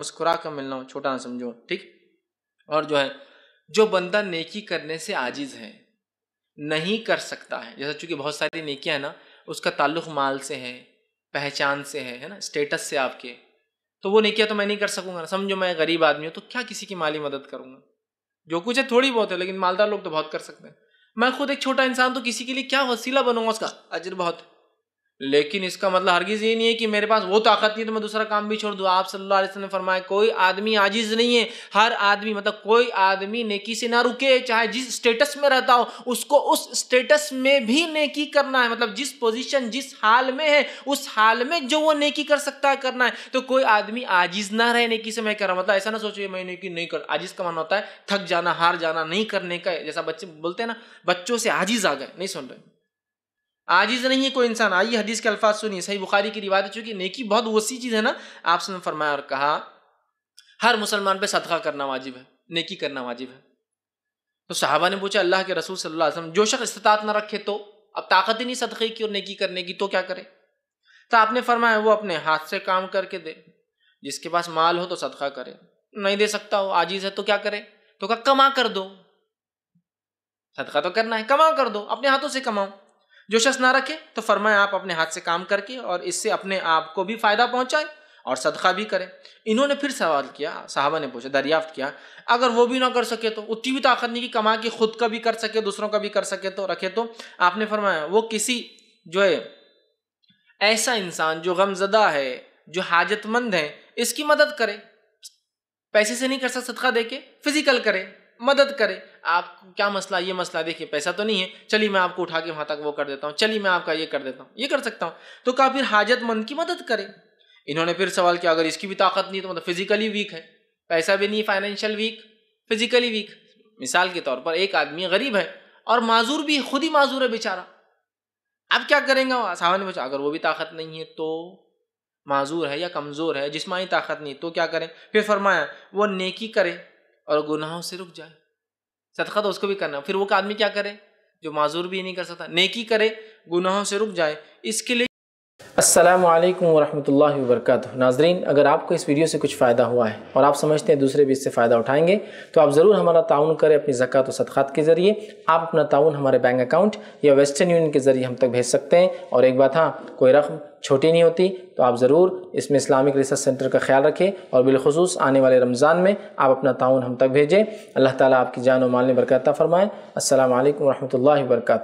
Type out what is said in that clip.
मुस्कुरा कर मिलना छोटा ना समझो, ठीक? और जो है, जो बंदा नेकी करने से आजिज है, नहीं कर सकता है। जैसा चूँकि बहुत सारी नेकियाँ है ना, उसका ताल्लुक माल से है, पहचान से है है ना? स्टेटस से आपके। तो वो नेकिया तो मैं नहीं कर सकूँगा ना। समझो मैं गरीब आदमी हूँ तो क्या किसी की माली मदद करूँगा? जो कुछ है थोड़ी बहुत है, लेकिन मालदार लोग तो बहुत कर सकते हैं। मैं खुद एक छोटा इंसान तो किसी के लिए क्या वसीला बनूँगा उसका? अजर बहुत। लेकिन इसका मतलब हरगिज ये नहीं है कि मेरे पास वो ताकत नहीं है तो मैं दूसरा काम भी छोड़ दूँ। आप सल्लल्लाहु अलैहि वसल्लम ने फरमाया, कोई आदमी आजिज नहीं है। हर आदमी मतलब कोई आदमी नेकी से ना रुके, चाहे जिस स्टेटस में रहता हो, उसको उस स्टेटस में भी नेकी करना है। मतलब जिस पोजीशन जिस हाल में है, उस हाल में जो वो नेकी कर सकता है, करना है। तो कोई आदमी आजिज ना रहे नेकी से, मैं कर रहा मतलब ऐसा ना सोचिए मैं नेकी नहीं कर, आजिज का मन होता है, थक जाना, हार जाना नहीं करने का, जैसा बच्चे बोलते हैं ना, बच्चों से आजिज आ गए। नहीं सुन रहे? आजिज नहीं है, कोई इंसान। आइए, हदीस के अल्फाज सुनिए। सही बुखारी की रिवायत चूँकि नेकी बहुत वसी चीज़ है ना आपने फरमाया और कहा, हर मुसलमान पे सदका करना वाजिब है, नेकी करना वाजिब है। तो साहबा ने पूछा, अल्लाह के रसूल सल्लल्लाहु अलैहि वसल्लम, जो शख्स इस्तात ना रखे तो अब ताकत ही नहीं सदक़े की और नेकी करने की तो क्या करे? तो आपने फरमाया, वो अपने हाथ से काम करके दे, जिसके पास माल हो तो सदका करे। नहीं दे सकता हो आजीज है तो क्या करे? तो कहा, कमा कर दो। सदका तो करना है, कमा कर दो, अपने हाथों से कमाओ। जो शख्स ना रखे तो फरमाए आप अपने हाथ से काम करके और इससे अपने आप को भी फ़ायदा पहुँचाए और सदका भी करें। इन्होंने फिर सवाल किया, साहबा ने पूछा, दरियाफ्त किया, अगर वो भी ना कर सके तो उतनी भी ताकत नहीं कि कमा के खुद का भी कर सके, दूसरों का भी कर सके तो रखे तो। आपने फरमाया, वो किसी जो है, ऐसा इंसान जो गमजदा है, जो हाजतमंद है, इसकी मदद करे, पैसे से नहीं कर सकता सदका दे के, फ़िज़िकल करे। मदद करे। आप क्या मसला, ये मसला, देखिए, पैसा तो नहीं है। चलिए, मैं आपको उठा के वहाँ तक वो कर देता हूँ। चलिए, मैं आपका ये कर देता हूँ, ये कर सकता हूँ। तो कहा फिर हाजतमंद की मदद करे। इन्होंने फिर सवाल किया, अगर इसकी भी ताकत नहीं तो मतलब फिजिकली वीक है। पैसा भी नहीं फाइनेंशियल वीक फिजिकली वीक मिसाल के तौर पर एक आदमी गरीब है और माजूर भी, खुद ही माजूर है बेचारा। अब क्या करेंगे ने पूछा अगर वो भी ताकत नहीं है तो माजूर है या कमज़ोर है जिसमानी ताकत नहीं तो क्या करें? फिर फरमाया, वो नेकी करे। और गुनाहों से रुक जाए। सदका तो उसको भी करना। फिर वो आदमी क्या करे? जो माजूर भी नहीं कर सकता। नेकी करे, गुनाहों से रुक जाए। इसके लिए अस्सलाम वालेकुम वरहमतुल्लाहि वबरकातुहू नाजरीन, अगर आपको इस वीडियो से कुछ फ़ायदा हुआ है और आप समझते हैं दूसरे भी इससे फ़ायदा उठाएँगे तो आप ज़रूर हमारा ताउन करें अपनी ज़क़़त सदक़ात के ज़रिए। आप अपना ताउन हमारे बैंक अकाउंट या वेस्टर्न यूनियन के ज़रिए हम तक भेज सकते हैं। और एक बात हाँ कोई रकम छोटी नहीं होती तो आप ज़रूर इसमें इस्लामिक रिसर्च सेंटर का ख्याल रखें और बिलखसूस आने वाले रमज़ान में आप अपना ताउन हम तक भेजें। अल्लाह ताला आपकी जान और माल में बरकत फ़रमाएँ। असल वरहमल वर्का